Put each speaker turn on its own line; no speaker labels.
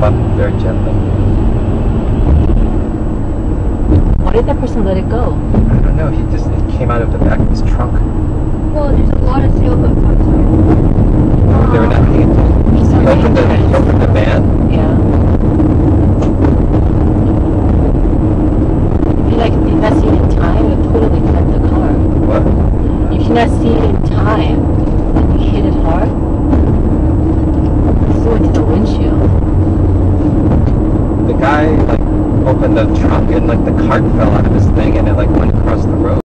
but very gently. Why did that person let it go?
I don't know. He just it came out of the back of his trunk.
Well, there's a lot of sailboats out there.
No, they were not um, paying attention. He opened the, he opened the van.
Yeah. If you like investing in time, it totally cut the car.
What?
You cannot see it in time,
guy like opened the trunk and like the cart fell out of his thing and it like went